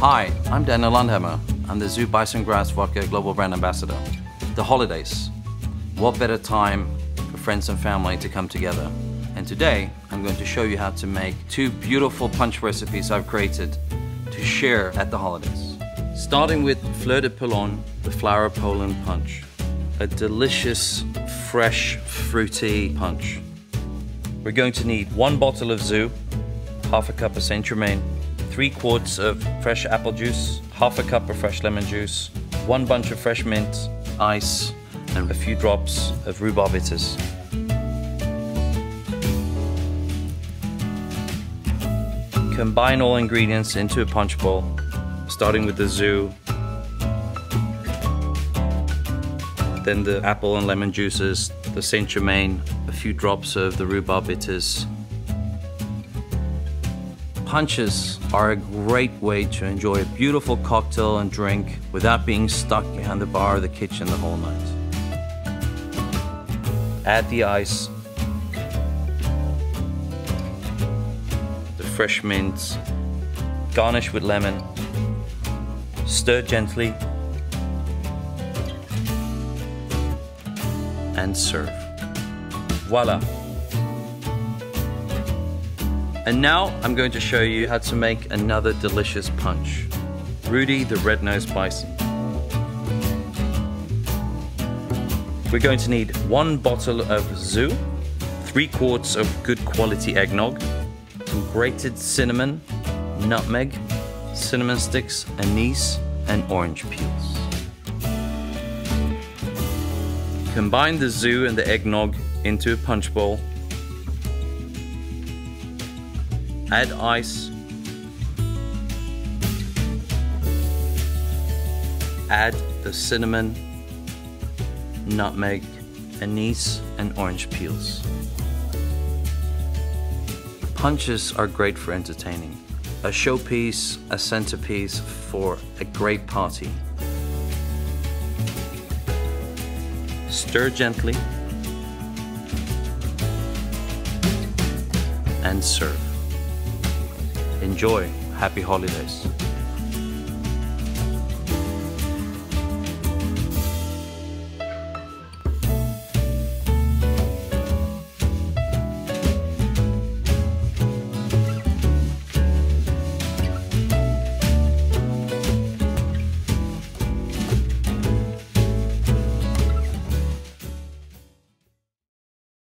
Hi, I'm Daniel Undhammar. I'm the ZU Bison Grass Vodka Global Brand Ambassador. The holidays. What better time for friends and family to come together? And today, I'm going to show you how to make two beautiful punch recipes I've created to share at the holidays. Starting with Fleur de Pologne, the flower Poland punch. A delicious, fresh, fruity punch. We're going to need one bottle of ZU, half a cup of Saint Germain, three quarts of fresh apple juice, half a cup of fresh lemon juice, one bunch of fresh mint, ice, and a few drops of rhubarb bitters. Combine all ingredients into a punch bowl, starting with the ZU, then the apple and lemon juices, the Saint Germain, a few drops of the rhubarb bitters. Punches are a great way to enjoy a beautiful cocktail and drink without being stuck behind the bar or the kitchen the whole night. Add the ice, the fresh mint, garnish with lemon, stir gently, and serve. Voila! And now I'm going to show you how to make another delicious punch. Rudy the Red-Nosed Bison. We're going to need one bottle of ZU, three quarts of good quality eggnog, some grated cinnamon, nutmeg, cinnamon sticks, anise, and orange peels. Combine the ZU and the eggnog into a punch bowl. Add ice. Add the cinnamon, nutmeg, anise, and orange peels. Punches are great for entertaining. A showpiece, a centerpiece for a great party. Stir gently and serve. Enjoy. Happy holidays.